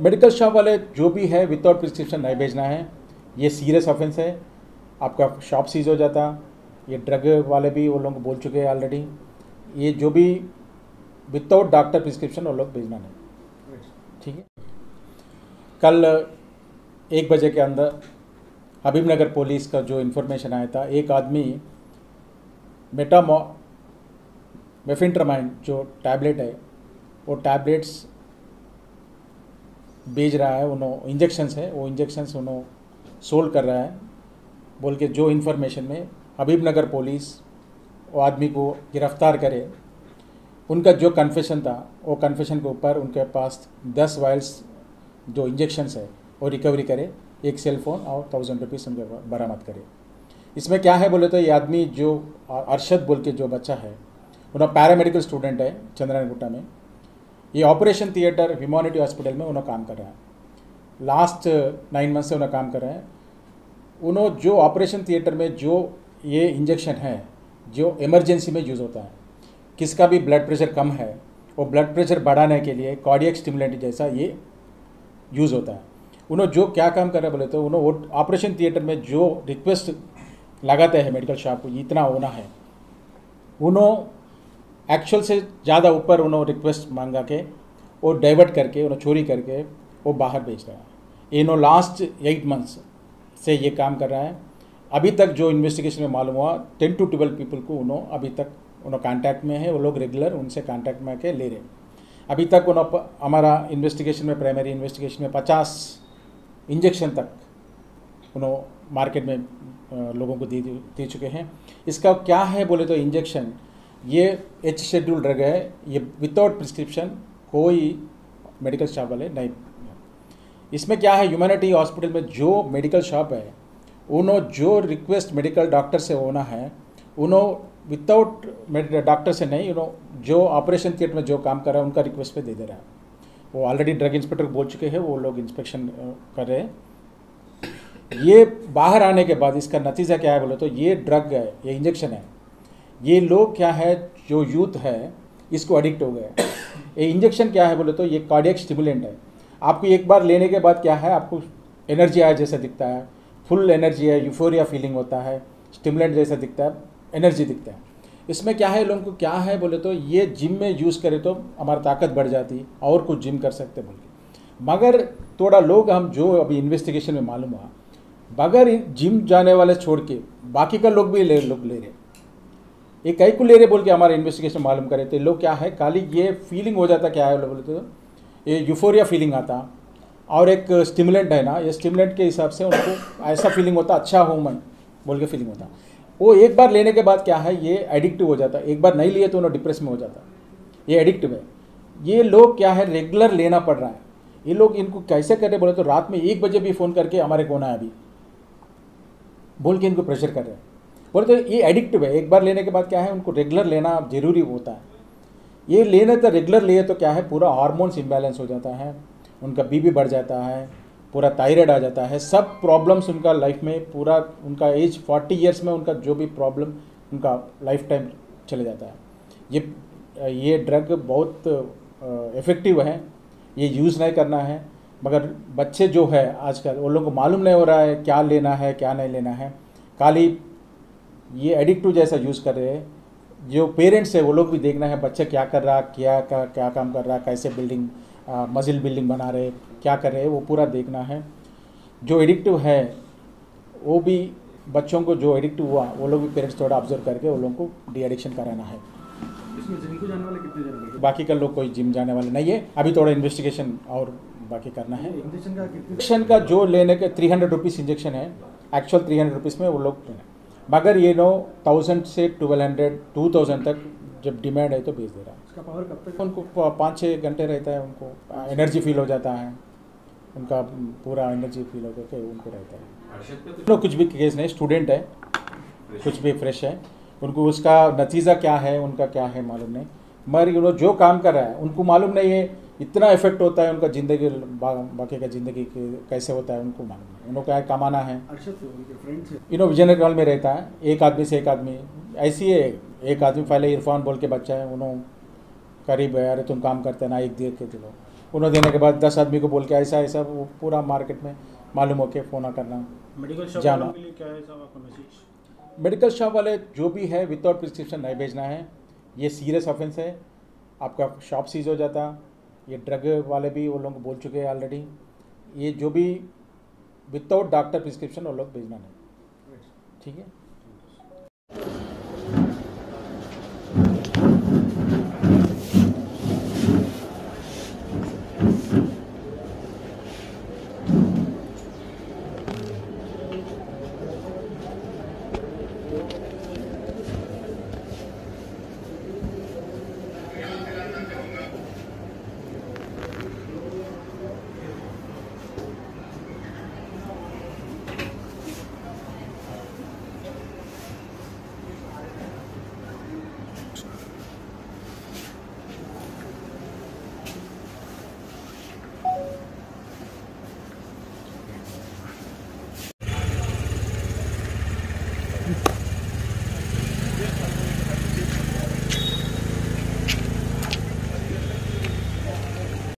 Medical shop वाले जो भी है विदाउट प्रिस्क्रिप्शन नहीं भेजना है। ये सीरियस ऑफेंस है। आपका शॉप सीज हो जाता। ये ड्रग वाले भी वो लोग बोल चुके हैं ऑलरेडी ये जो भी विदाउट डॉक्टर प्रिस्क्रिप्शन वो लोग भेजना नहीं। ठीक है? कल एक बजे के अंदर हबीब नगर पुलिस का जो इन्फॉर्मेशन आया था, एक आदमी मेटामो मेफिनट्रामाइन जो टैबलेट है वो टैबलेट्स बेच रहा है उन्होंने इंजेक्शंस है, वो इंजेक्शंस उन्होंने सोल्ड कर रहा है। बोल के जो इन्फॉर्मेशन में हबीब नगर पुलिस वो आदमी को गिरफ़्तार करे, उनका जो कन्फेशन था, वो कन्फेशन के ऊपर उनके पास दस वायल्स जो इंजेक्शंस है, वो रिकवरी करे, एक सेल फ़ोन और थाउज़ेंड रुपीज़ उनके बरामद करे। इसमें क्या है बोले तो ये आदमी जो अरशद बोल के जो बच्चा है उन्होंने पैरामेडिकल स्टूडेंट है चंद्रन गुट्टा में। ये ऑपरेशन थिएटर ह्यूमनिटी हॉस्पिटल में उन्होंने काम कर रहे हैं। लास्ट नाइन मंथ से उन्हें काम कर रहे हैं। उन्होंने जो ऑपरेशन थिएटर में जो ये इंजेक्शन है, जो इमरजेंसी में यूज़ होता है, किसका भी ब्लड प्रेशर कम है वो ब्लड प्रेशर बढ़ाने के लिए कार्डियक स्टिमुलेंट जैसा ये यूज़ होता है। उन्होंने जो क्या काम कर रहे हैं बोले तो उन्होंने ऑपरेशन थिएटर में जो रिक्वेस्ट लगाते हैं मेडिकल शॉप को इतना होना है। उन्होंने एक्चुअल से ज़्यादा ऊपर उन्होंने रिक्वेस्ट मांगा के, वो डाइवर्ट करके, उन्होंने चोरी करके, वो बाहर भेज रहा है। इन्हों लास्ट एट मंथ्स से ये काम कर रहा है। अभी तक जो इन्वेस्टिगेशन में मालूम हुआ टेन टू ट्वेल्व पीपल को उन्होंने अभी तक उन्होंने कांटेक्ट में है, वो लोग रेगुलर उनसे कांटेक्ट में आके ले रहे अभी तक उन्होंने हमारा इन्वेस्टिगेशन में प्राइमरी इन्वेस्टिगेशन में पचास इंजेक्शन तक उन्होंने मार्केट में लोगों को दे दे चुके हैं। इसका क्या है बोले तो इंजेक्शन ये एच शेड्यूल ड्रग है, ये विदाउट प्रिस्क्रिप्शन कोई मेडिकल शॉप वाले नहीं। इसमें क्या है ह्यूमैनिटी हॉस्पिटल में जो मेडिकल शॉप है उन्होंने जो रिक्वेस्ट मेडिकल डॉक्टर से होना है उन्होंने विदाउट डॉक्टर से नहीं उन्होंने जो ऑपरेशन थिएटर में जो काम कर रहा है, उनका रिक्वेस्ट पे दे दे रहा है। वो ऑलरेडी ड्रग इंस्पेक्टर बोल चुके हैं, वो लोग इंस्पेक्शन कर रहे हैं। ये बाहर आने के बाद इसका नतीजा क्या है बोले तो ये ड्रग है, ये इंजेक्शन है। ये लोग क्या है, जो यूथ है, इसको एडिक्ट हो गए ये इंजेक्शन क्या है बोले तो ये कार्डियक स्टिमुलेंट है। आपको एक बार लेने के बाद क्या है, आपको एनर्जी आया जैसा दिखता है। फुल एनर्जी है यूफोरिया फीलिंग होता है स्टिमुलेंट जैसा दिखता है एनर्जी दिखता है। इसमें क्या है, लोगों को क्या है बोले तो ये जिम में यूज़ करें तो हमारी ताकत बढ़ जाती, और कुछ जिम कर सकते बोल के। मगर थोड़ा लोग हम जो अभी इन्वेस्टिगेशन में मालूम हुआ बगैर जिम जाने वाले छोड़ के, बाकी का लोग भी ले, लोग ले रहे ये कई को ले रहे बोल के हमारे इन्वेस्टिगेशन मालूम करे थे। लोग क्या है, खाली ये फीलिंग हो जाता क्या है, बोले तो ये यूफोरिया फीलिंग आता। और एक स्टिमुलेंट है ना, ये स्टिमुलेंट के हिसाब से उनको ऐसा फीलिंग होता अच्छा हो मन बोल के फीलिंग होता। वो एक बार लेने के बाद क्या है, ये एडिक्टिव हो जाता। एक बार नहीं लिए तो उन्हें डिप्रेस में हो जाता। ये एडिक्टिव है। ये लोग क्या है रेगुलर लेना पड़ रहा है। ये लोग इनको कैसे कर रहे बोले तो रात में एक बजे भी फ़ोन करके हमारे कौन है अभी। बोल के इनको प्रेशर कर रहे हैं। बोले तो ये एडिक्टिव है। एक बार लेने के बाद क्या है? उनको रेगुलर लेना ज़रूरी होता है। ये लेने तो रेगुलर लिए तो क्या है? पूरा हार्मोन्स इम्बैलेंस हो जाता है। उनका बीबी बढ़ जाता है। पूरा थायराइड आ जाता है। सब प्रॉब्लम्स उनका लाइफ में पूरा उनका एज फोर्टी ईयर्स में उनका जो भी प्रॉब्लम उनका लाइफ टाइम चले जाता है। ये ये ड्रग बहुत इफ़ेक्टिव है। ये यूज़ नहीं करना है। मगर बच्चे जो है आजकल उन लोगों को मालूम नहीं हो रहा है क्या लेना है, क्या नहीं लेना है। खाली ये एडिक्टिव जैसा यूज़ कर रहे हैं। जो पेरेंट्स है वो लोग भी देखना है बच्चा क्या कर रहा क्या का क्या काम कर रहा कैसे बिल्डिंग मजिल बिल्डिंग बना रहे क्या कर रहे हैं वो पूरा देखना है। जो एडिक्टिव है वो भी बच्चों को जो एडिक्टिव हुआ वो लोग भी पेरेंट्स थोड़ा ऑब्ज़र्व करके वो लोगों को डी एडिक्शन कराना है। कितने जन बाकी का लोग कोई जिम जाने वाले नहीं है। अभी थोड़ा इन्वेस्टिगेशन और बाकी करना है। इंजेक्शन का इंजेक्शन का जो लेने के थ्री हंड्रेड रुपीज़ इंजेक्शन है एक्चुअल थ्री हंड्रेड रुपीज़ में वो लोग मगर ये नो थाउज़ेंड से ट्वेल्व हंड्रेड टू थाउज़ेंड तक जब डिमांड है तो भेज दे रहा है। इसका पावर कब तक? उनको पाँच छः घंटे रहता है उनको एनर्जी फील हो जाता है। उनका पूरा एनर्जी फील होकर के उनको रहता है। तो कुछ भी केस नहीं स्टूडेंट है कुछ भी फ्रेश है। उनको उसका नतीजा क्या है उनका क्या है मालूम नहीं। मगर ये लोग जो काम कर रहा है उनको मालूम नहीं है इतना इफ़ेक्ट होता है उनका ज़िंदगी बा, बाकी का ज़िंदगी कैसे होता है उनको मालूम नहीं। उनको क्या कमाना है। है। इनो विजयनगर हॉल में रहता है एक आदमी से एक आदमी। ऐसी है एक आदमी पहले इरफान बोल के बच्चा है उन्होंने करीब है अरे तुम काम करते ना एक दे के चलो उन्होंने देने के बाद दस आदमी को बोल के ऐसा ऐसा वो पूरा मार्केट में मालूम हो के फ़ोन करना। मेडिकल शॉप जाना। मेडिकल शॉप वाले जो भी है विदाउट प्रिस्क्रिप्शन नहीं भेजना है। ये सीरियस ऑफेंस है। आपका शॉप सीज हो जाता। ये ड्रग वाले भी वो लोग बोल चुके हैं ऑलरेडी ये जो भी विदाउट डॉक्टर प्रिस्क्रिप्शन वो लोग भेजना नहीं। ठीक है?